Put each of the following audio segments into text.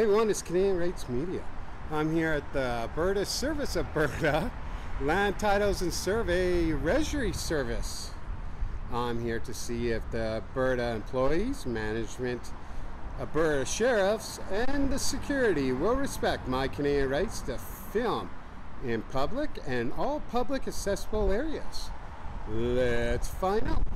Hey everyone, it's Canadian Rights Media. I'm here at the Alberta Service Alberta Land Titles and Survey Registry Service. I'm here to see if the Alberta employees, management, uh, Alberta sheriffs, and the security will respect my Canadian rights to film in public and all public accessible areas. Let's find out.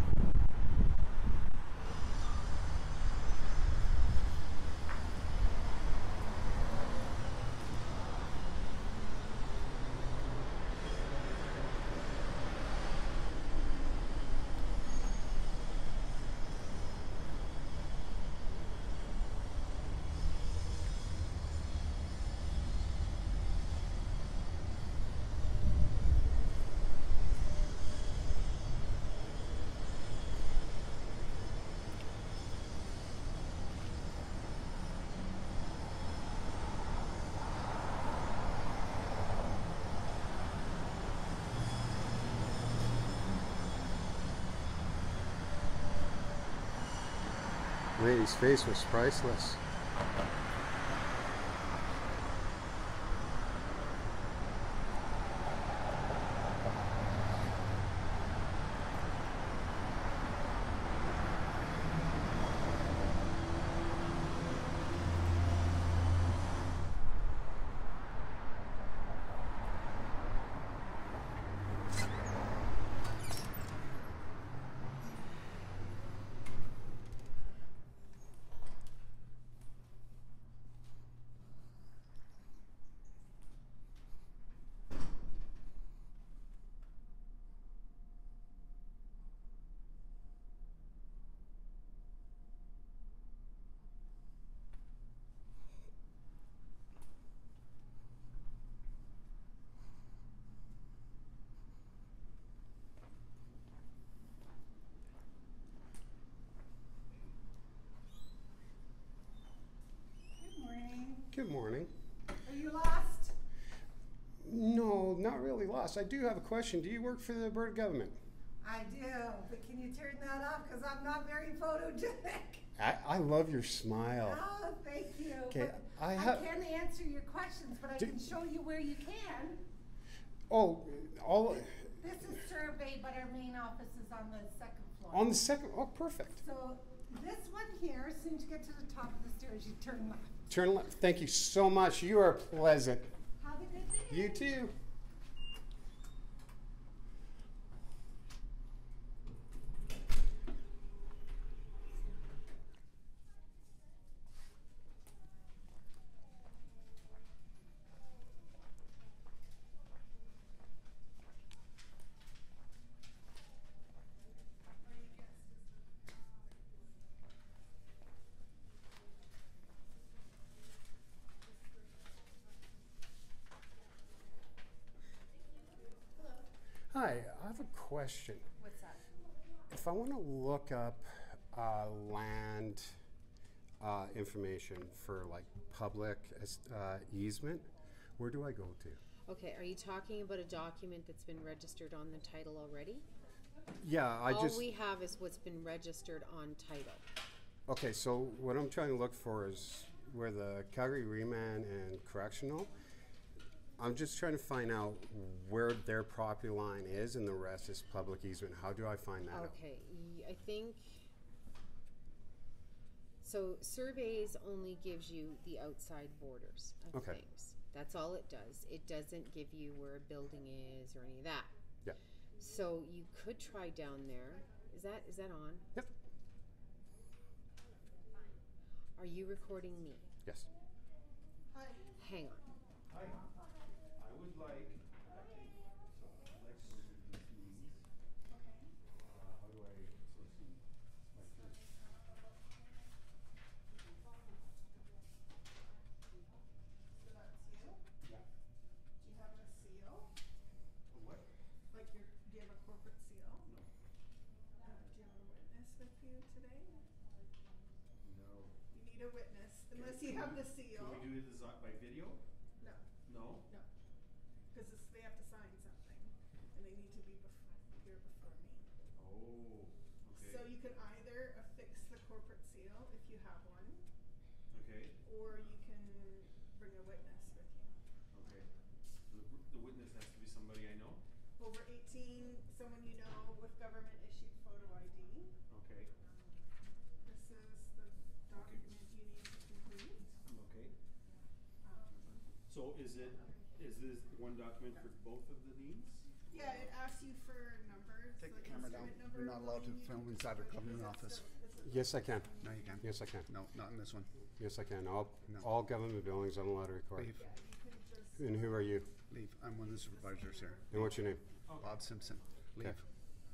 Lady's face was priceless. Good morning. Good morning. Are you lost? No, not really lost. I do have a question. Do you work for the Alberta government? I do, but can you turn that off? Because I'm not very photogenic. I, I love your smile. Oh, thank you. Okay, I I, have- can answer your questions, but I Do- can show you where you can. Oh, all This is survey, but our main office is on the second floor. on the second. Oh, perfect. so this one here, as soon as you get to the top of the stairs, you turn left. Turn left. Thank you so much. You are pleasant. Have a good day. You too. Hi, I have a question. What's that? If I want to look up uh, land uh, information for like public uh, easement, where do I go to? Okay, are you talking about a document that's been registered on the title already? Yeah, I All just All we have is what's been registered on title. okay. So what I'm trying to look for is where the Calgary Remand and Correctional. I'm just trying to find out where their property line is, and the rest is public easement. How do I find that out? Okay, y- I think, so surveys only gives you the outside borders of Okay. things. That's all it does. It doesn't give you where a building is or any of that. Yeah. So you could try down there. Is that, is that on? Yep. Are you recording me? Yes. Hi. Hang on. Like, you have one, Okay, or you can bring a witness with you. okay. So the, the witness has to be somebody I know? Over 18, someone you know with government issued photo ID. Okay, This is the document you need to complete. okay. Um, So is it, is this one document for both of the needs? Yeah, it asks you for numbers. Take the camera down. instrument number, You're not allowed to film inside our government office it's a- it's a- Yes, I can. No, you can't. Yes, I can. No, not in this one. Yes, I can. All, No. all government buildings, I'm allowed to record. Leave. Yeah, you can just. And who are you? Leave. I'm one of the supervisors here. And what's your name? Bob Simpson. Leave. Okay.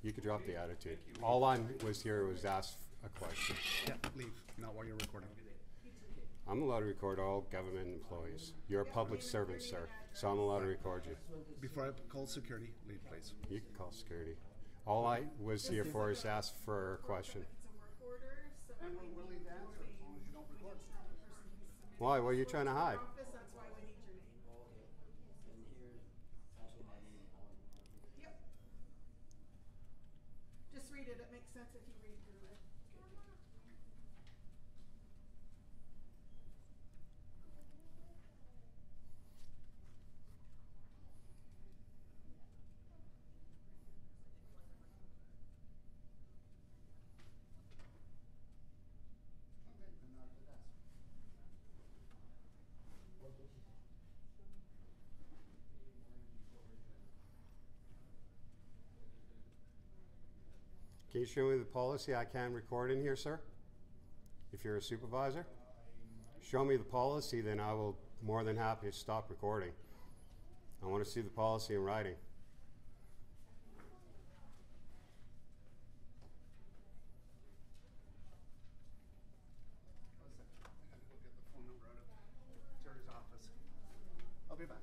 You could drop the attitude. All I was here was ask a question. Yeah, leave. Not while you're recording. I'm allowed to record all government employees. You're a public servant, sir, so I'm allowed to record you. Before I call security, leave, please. You can call security. All I was here for is ask for a question. Why? What are you trying to hide? Office, that's why we need your name. Yep. Just read it, it makes sense if you read through it. Can you show me the policy I can record in here, sir? If you're a supervisor? Show me the policy, then I will more than happy to stop recording. I want to see the policy in writing. I gotta go get the phone number out of Terry's office. I'll be back.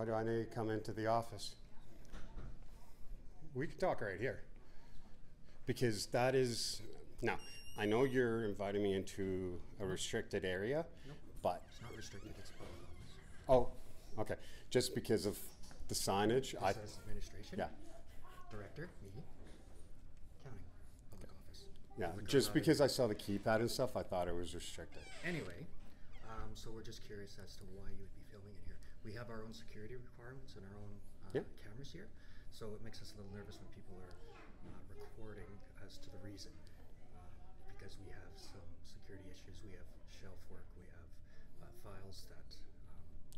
Why do I need to come into the office? We can talk right here. Because that is, now, I know you're inviting me into a restricted area, but, It's not restricted, it's public office. oh, okay. Just because of the signage, I, It says administration. yeah, Director, me, county, public office. yeah. Just because I saw the keypad and stuff, I thought it was restricted. Anyway, um, so we're just curious as to why you would be filming in here. We have our own security requirements and our own uh, Yeah. cameras here, so it makes us a little nervous when people are uh, recording as to the reason. Uh, because we have some security issues, we have shelf work, we have uh, files that.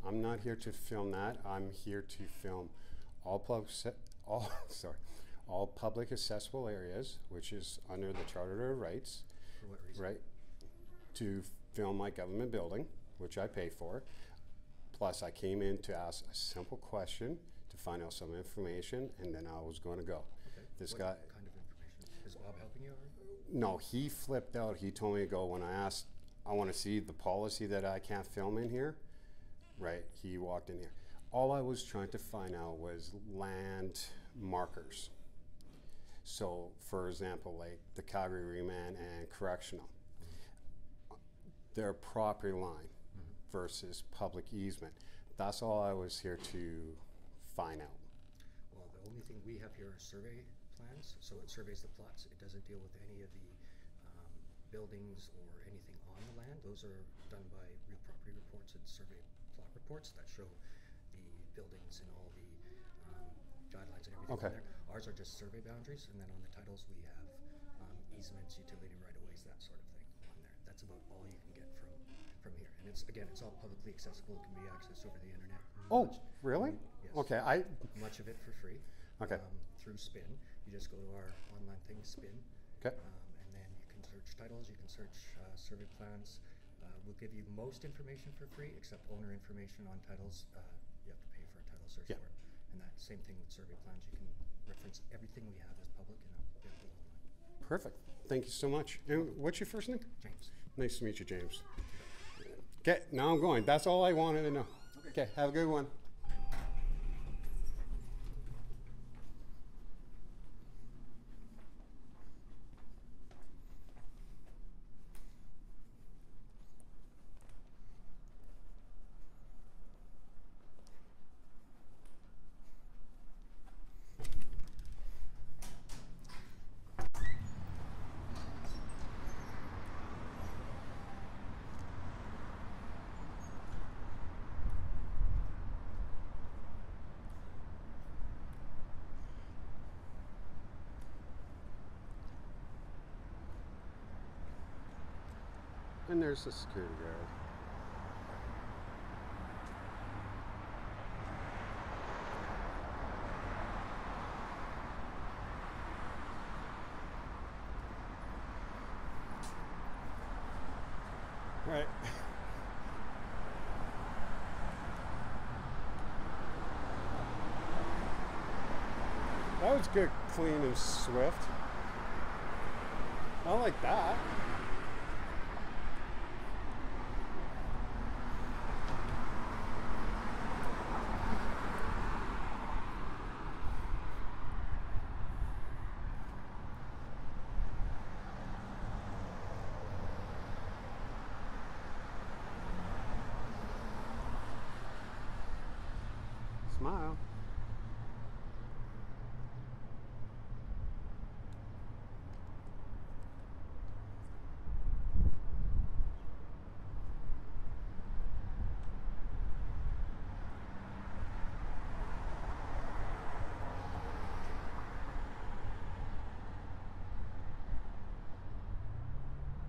Um, I'm not here to film that. I'm here to film all public, all sorry, all public accessible areas, which is under the Charter of Rights, for what reason? right? To film my government building, which I pay for. Plus, I came in to ask a simple question to find out some information, and then I was going to go. Okay. This what guy, kind of information? Is Bob helping you? Or? no, he flipped out. He told me to go when I asked, I want to see the policy that I can't film in here. Right, he walked in here. All I was trying to find out was land markers. So, for example, like the Calgary Remand and Correctional, their property line versus public easement. That's all I was here to find out. Well, the only thing we have here are survey plans, so it surveys the plots. It doesn't deal with any of the um, buildings or anything on the land. Those are done by real property reports and survey plot reports that show the buildings and all the um, guidelines and everything Okay. there. Ours are just survey boundaries, and then on the titles we have um, easements, utility right-of-ways, that sort of thing on there. That's about all you can get from from here. And it's again, it's all publicly accessible. It can be accessed over the internet. Oh, Much- really? Yes Okay, I much of it for free. Okay. Um, through Spin, you just go to our online thing, Spin, okay. um, and then you can search titles. You can search uh, survey plans. Uh, we'll give you most information for free, except owner information on titles. Uh, you have to pay for a title search Yeah. for it. And that same thing with survey plans. You can reference everything we have as public and available online. Perfect. Thank you so much. And what's your first name? James. Nice to meet you, James. Okay, now I'm going. That's all I wanted to know. Okay, have a good one. And there's the security guard. Right. That was good, clean and swift. I like that. Smile.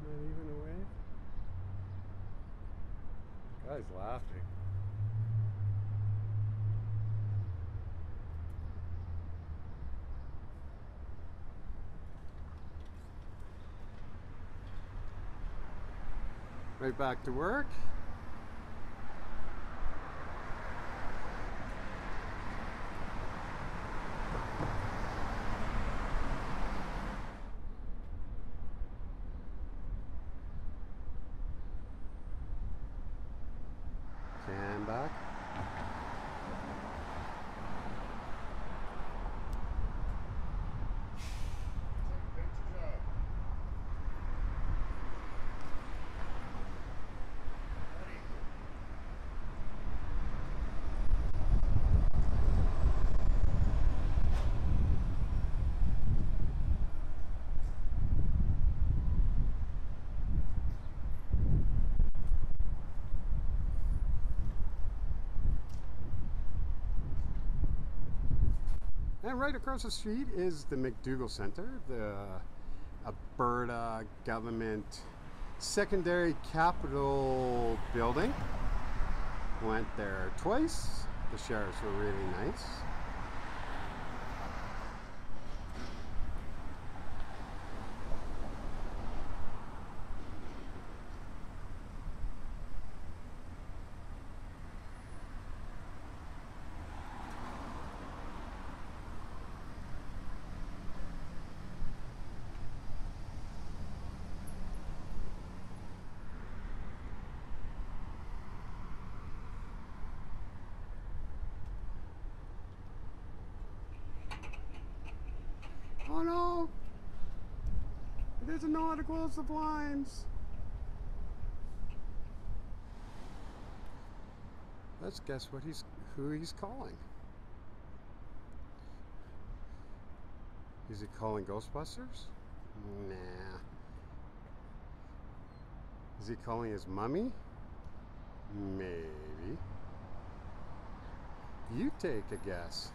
Even? Guy's laughing. Right back to work. Stand back. And right across the street is the McDougall Center, the uh, Alberta Government Secondary Capital Building. Went there twice. The sheriffs were really nice. Oh no! He doesn't know how to close the blinds. Let's guess what he's who he's calling. Is he calling Ghostbusters? Nah. Is he calling his mummy? Maybe. You take a guess.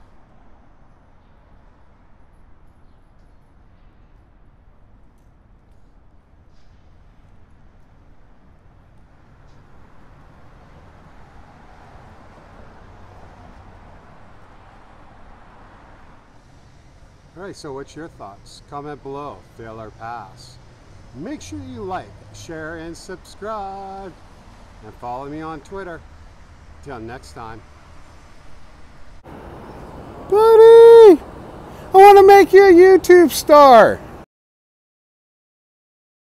All right, so what's your thoughts? Comment below, fail or pass. Make sure you like, share, and subscribe. And follow me on Twitter. Till next time. Buddy! I want to make you a YouTube star!